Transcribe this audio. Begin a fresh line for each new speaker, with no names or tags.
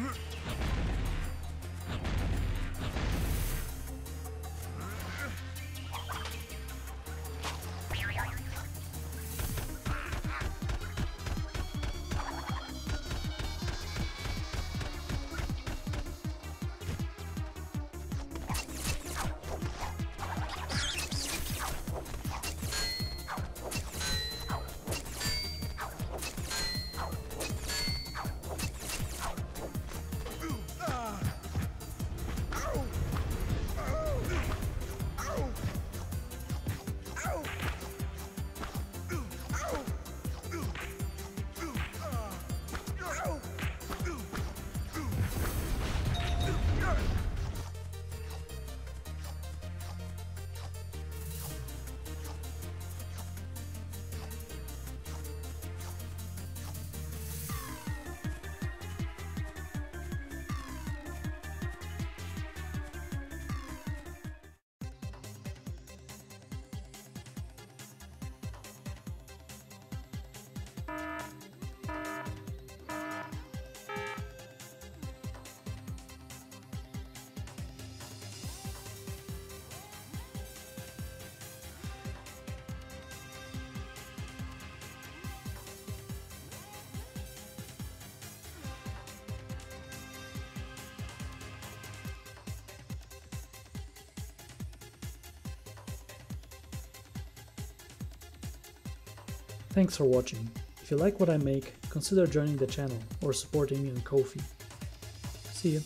음. Thanks for watching. If you like what I make, consider joining the channel or supporting me on Ko-fi. See you.